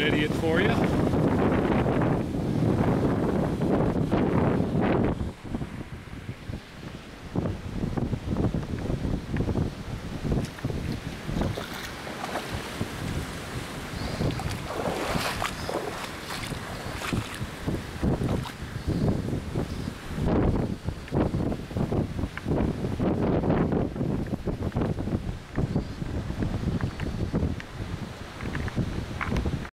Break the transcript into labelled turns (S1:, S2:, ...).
S1: an idiot for you.